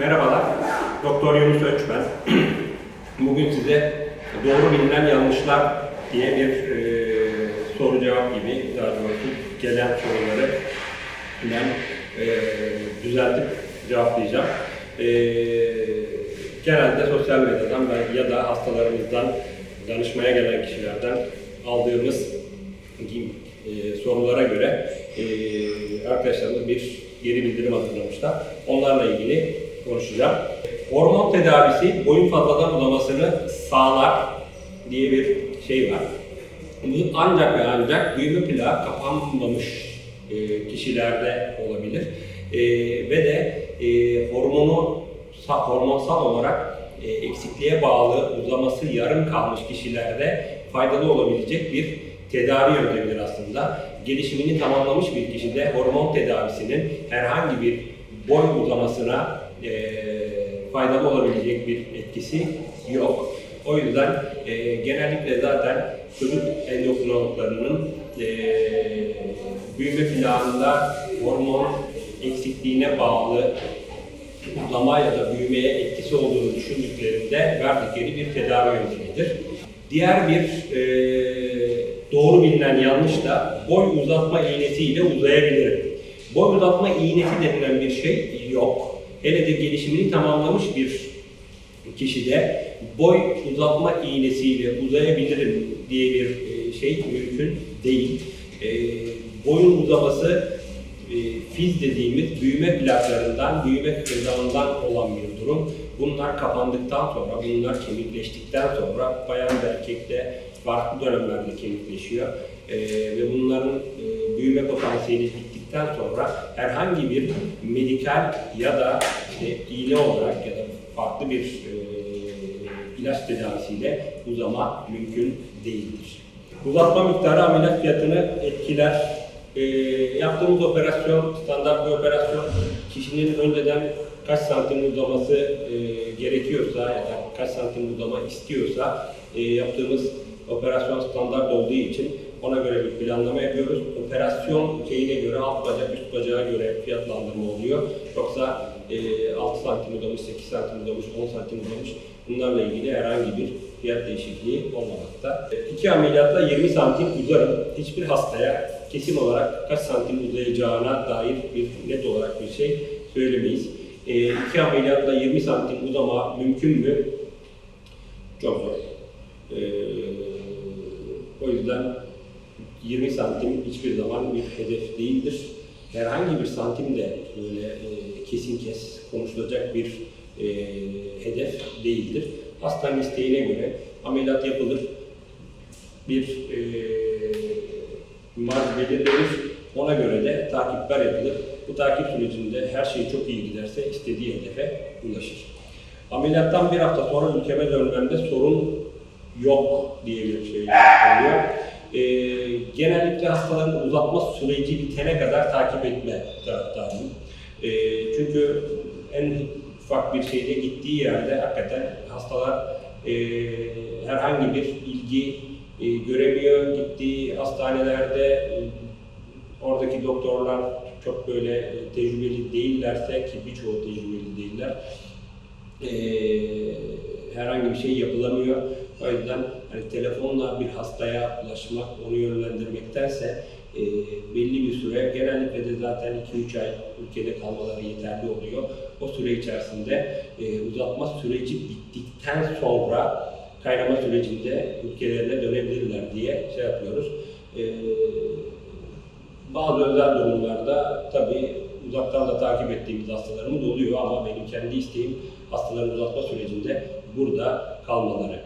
Merhabalar, Doktor Yunus Öç ben. Bugün size doğru bilinen yanlışlar diye bir e, soru cevap gibi daha doğrusu gelen soruları ben e, düzeltip cevaplayacağım. E, genelde sosyal medyadan ya da hastalarımızdan, danışmaya gelen kişilerden aldığımız e, sorulara göre e, arkadaşlarımız bir geri bildirim hazırlamışlar. Onlarla ilgili konuşacağım. Hormon tedavisi boyun fazladan uzamasını sağlar diye bir şey var. Bu ancak ve ancak büyüme plağı kapanmamış e, kişilerde olabilir. E, ve de e, hormonu hormonsal olarak eksikliğe bağlı uzaması yarım kalmış kişilerde faydalı olabilecek bir tedavi yöntemidir aslında. Gelişimini tamamlamış bir kişide hormon tedavisinin herhangi bir boy uzamasına e, faydalı olabilecek bir etkisi yok. O yüzden e, genellikle zaten çocuk endokrinologlarının e, büyüme planında hormon eksikliğine bağlı uzama ya da büyümeye etkisi olduğunu düşündüklerinde verdikleri bir tedavi yöntemidir. Diğer bir e, doğru bilinen yanlış da boy uzatma iğnesiyle uzayabilirim. Boy uzatma iğnesi denilen bir şey yok. Hele de gelişimini tamamlamış bir kişide boy uzatma iğnesiyle uzayabilirim diye bir e, şey mümkün değil. E, boyun uzaması e, fiz dediğimiz büyüme plaklarından, büyüme kıkırdağından olan bir durum. Bunlar kapandıktan sonra, bunlar kemikleştikten sonra bayan ve erkekte farklı dönemlerde kemikleşiyor. E, ve bunların e, büyüme potansiyeli bittikten sonra herhangi bir medikal ya da işte iğne olarak ya da farklı bir e, ilaç tedavisiyle uzama mümkün değildir. Uzatma miktarı ameliyat fiyatını etkiler. E, yaptığımız operasyon, standart bir operasyon, kişinin önceden kaç santim uzaması e, gerekiyorsa ya da kaç santim uzama istiyorsa e, yaptığımız operasyon standart olduğu için ona göre bir planlama yapıyoruz. Operasyon şeyine göre alt bacak, üst bacağa göre fiyatlandırma oluyor. Yoksa e, 6 santim uzamış, 8 santim uzamış, 10 santim uzamış bunlarla ilgili herhangi bir fiyat değişikliği olmamakta. E, iki ameliyatla 20 santim uzarım. Hiçbir hastaya kesin olarak kaç santim uzayacağına dair bir net olarak bir şey söylemeyiz. E, iki ameliyatla 20 santim uzama mümkün mü? Çok zor. E, o yüzden 20 santim hiçbir zaman bir hedef değildir. Herhangi bir santim de böyle e, kesin kes konuşulacak bir e, hedef değildir. Hastanın isteğine göre ameliyat yapılır. Bir e, marj belirlenir. Ona göre de takipler yapılır. Bu takip sürecinde her şey çok iyi giderse istediği hedefe ulaşır. Ameliyattan bir hafta sonra ülkeme dönmemde sorun yok diye bir şey oluyor. E, genellikle hastaların uzatma süreci bitene kadar takip etme taraftarıyım. E, çünkü en ufak bir şeyde gittiği yerde hakikaten hastalar e, herhangi bir ilgi e, göremiyor. Gittiği hastanelerde e, oradaki doktorlar çok böyle tecrübeli değillerse ki birçoğu tecrübeli değiller. E, herhangi bir şey yapılamıyor. O yüzden hani telefonla bir hastaya ulaşmak, onu yönlendirmektense e, belli bir süre, genellikle de zaten 2-3 ay ülkede kalmaları yeterli oluyor. O süre içerisinde e, uzatma süreci bittikten sonra kaynama sürecinde ülkelerine dönebilirler diye şey yapıyoruz. E, bazı özel durumlarda tabii uzaktan da takip ettiğimiz hastalarımız oluyor ama benim kendi isteğim hastaların uzatma sürecinde burada kalmaları.